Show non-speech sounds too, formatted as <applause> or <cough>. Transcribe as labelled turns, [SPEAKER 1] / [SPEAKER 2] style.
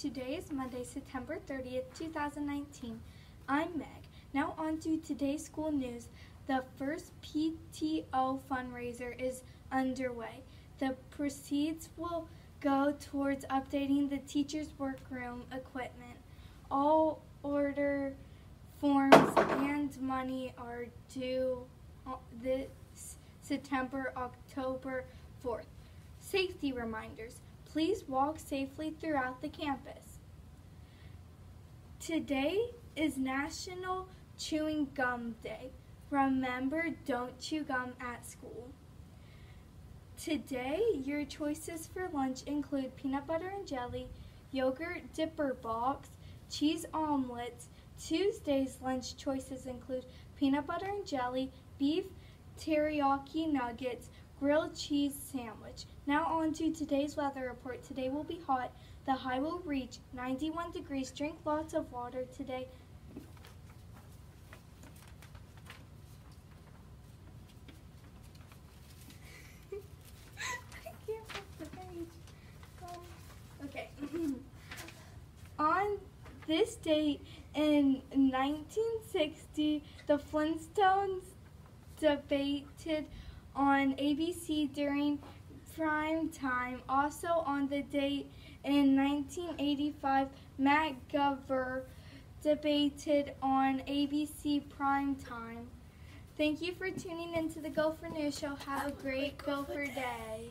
[SPEAKER 1] Today is Monday, September 30th, 2019. I'm Meg. Now on to today's school news. The first PTO fundraiser is underway. The proceeds will go towards updating the teacher's workroom equipment. All order forms and money are due this September, October 4th. Safety reminders. Please walk safely throughout the campus. Today is National Chewing Gum Day. Remember, don't chew gum at school. Today, your choices for lunch include peanut butter and jelly, yogurt dipper box, cheese omelets. Tuesday's lunch choices include peanut butter and jelly, beef teriyaki nuggets, grilled cheese sandwich. Now on to today's weather report. Today will be hot. The high will reach 91 degrees. Drink lots of water today. <laughs> Um, okay. <clears throat> on this date in 1960, the Flintstones debated on ABC during prime time. Also on the date in 1985, Matt Gover debated on ABC prime time. Thank you for tuning into the Gopher News Show. Have a great Gopher day.